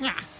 Yeah.